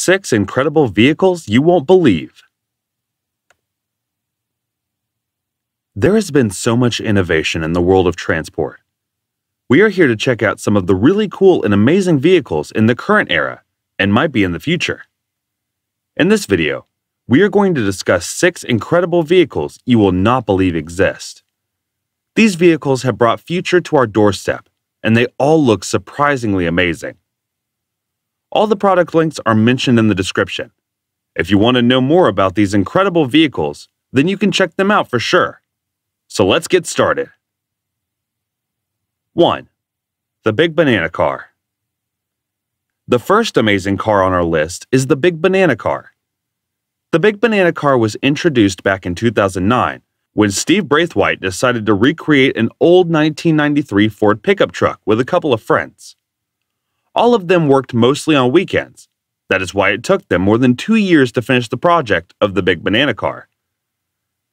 Six incredible vehicles you won't believe. There has been so much innovation in the world of transport. We are here to check out some of the really cool and amazing vehicles in the current era and might be in the future. In this video, we are going to discuss six incredible vehicles you will not believe exist. These vehicles have brought future to our doorstep, and they all look surprisingly amazing. All the product links are mentioned in the description. If you want to know more about these incredible vehicles, then you can check them out for sure. So let's get started. 1. The Big Banana Car The first amazing car on our list is the Big Banana Car. The Big Banana Car was introduced back in 2009 when Steve Braithwaite decided to recreate an old 1993 Ford pickup truck with a couple of friends. All of them worked mostly on weekends. That is why it took them more than two years to finish the project of the Big Banana Car.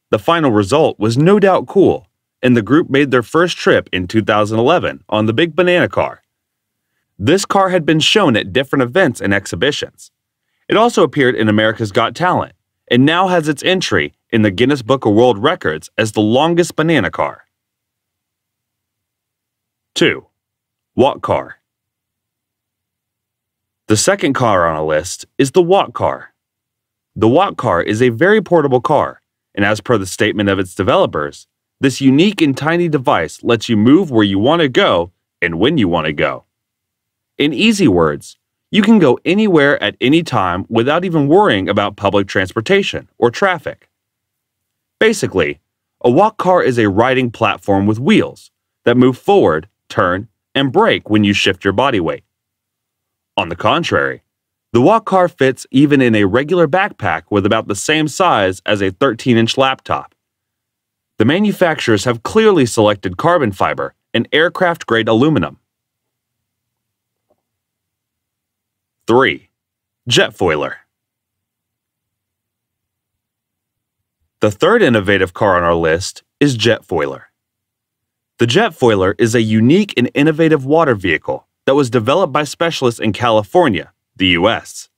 The final result was no doubt cool, and the group made their first trip in 2011 on the Big Banana Car. This car had been shown at different events and exhibitions. It also appeared in America's Got Talent and now has its entry in the Guinness Book of World Records as the longest banana car. 2. Walk Car the second car on a list is the Walk Car. The Walk Car is a very portable car, and as per the statement of its developers, this unique and tiny device lets you move where you want to go and when you want to go. In easy words, you can go anywhere at any time without even worrying about public transportation or traffic. Basically, a walk car is a riding platform with wheels that move forward, turn, and brake when you shift your body weight. On the contrary, the walk car fits even in a regular backpack with about the same size as a 13 inch laptop. The manufacturers have clearly selected carbon fiber and aircraft grade aluminum. 3. Jetfoiler The third innovative car on our list is Jetfoiler. The Jetfoiler is a unique and innovative water vehicle that was developed by specialists in California, the US.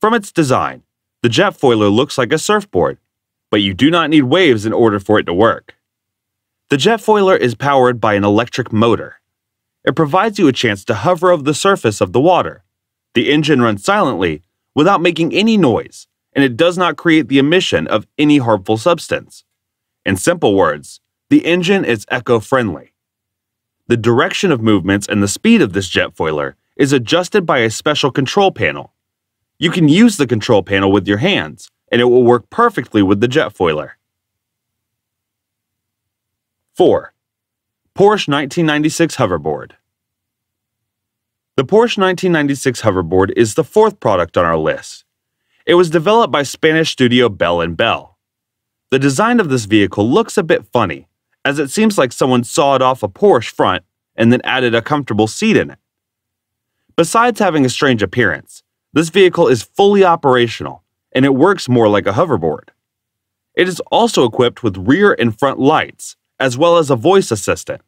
From its design, the jet foiler looks like a surfboard, but you do not need waves in order for it to work. The jet foiler is powered by an electric motor. It provides you a chance to hover over the surface of the water. The engine runs silently without making any noise, and it does not create the emission of any harmful substance. In simple words, the engine is eco-friendly. The direction of movements and the speed of this jetfoiler is adjusted by a special control panel. You can use the control panel with your hands, and it will work perfectly with the jetfoiler. 4. Porsche 1996 Hoverboard The Porsche 1996 Hoverboard is the fourth product on our list. It was developed by Spanish studio Bel & Bel. The design of this vehicle looks a bit funny, as it seems like someone sawed off a Porsche front and then added a comfortable seat in it. Besides having a strange appearance, this vehicle is fully operational and it works more like a hoverboard. It is also equipped with rear and front lights, as well as a voice assistant.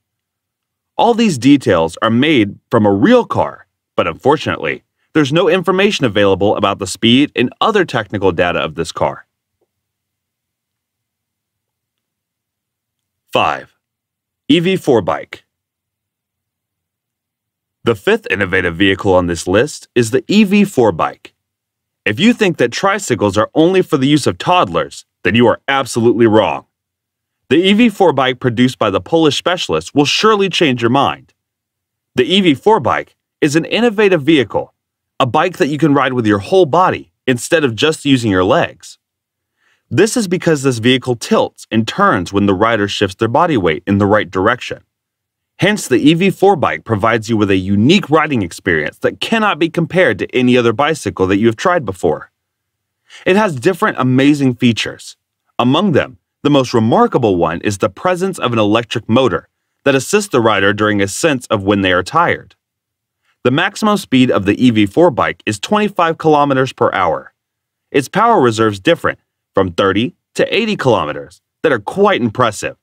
All these details are made from a real car, but unfortunately, there's no information available about the speed and other technical data of this car. 5. EV4 Bike The fifth innovative vehicle on this list is the EV4 bike. If you think that tricycles are only for the use of toddlers, then you are absolutely wrong. The EV4 bike produced by the Polish specialist will surely change your mind. The EV4 bike is an innovative vehicle, a bike that you can ride with your whole body instead of just using your legs. This is because this vehicle tilts and turns when the rider shifts their body weight in the right direction. Hence, the EV4 bike provides you with a unique riding experience that cannot be compared to any other bicycle that you have tried before. It has different amazing features. Among them, the most remarkable one is the presence of an electric motor that assists the rider during a sense of when they are tired. The maximum speed of the EV4 bike is 25 kilometers per hour. Its power reserves different from 30 to 80 kilometers that are quite impressive.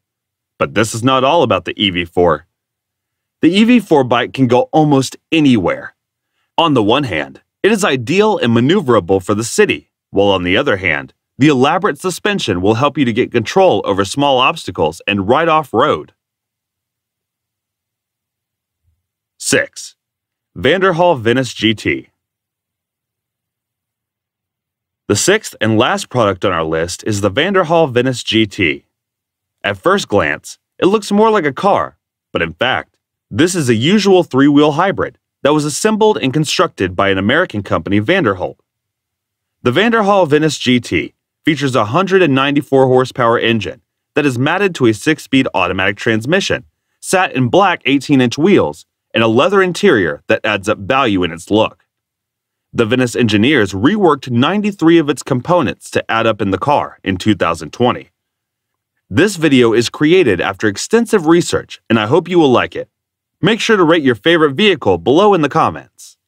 But this is not all about the EV4. The EV4 bike can go almost anywhere. On the one hand, It is ideal and maneuverable for the city, while on the other hand, the elaborate suspension will help you to get control over small obstacles and ride off road. 6. Vanderhall Venice GT The sixth and last product on our list is the Vanderhall Venice GT. At first glance, it looks more like a car, but in fact, this is a usual three-wheel hybrid that was assembled and constructed by an American company Vanderhall. The Vanderhall Venice GT features a 194 horsepower engine that is matted to a 6-speed automatic transmission, sat in black 18-inch wheels, and a leather interior that adds up value in its look. The Venice engineers reworked 93 of its components to add up in the car in 2020. This video is created after extensive research, and I hope you will like it. Make sure to rate your favorite vehicle below in the comments.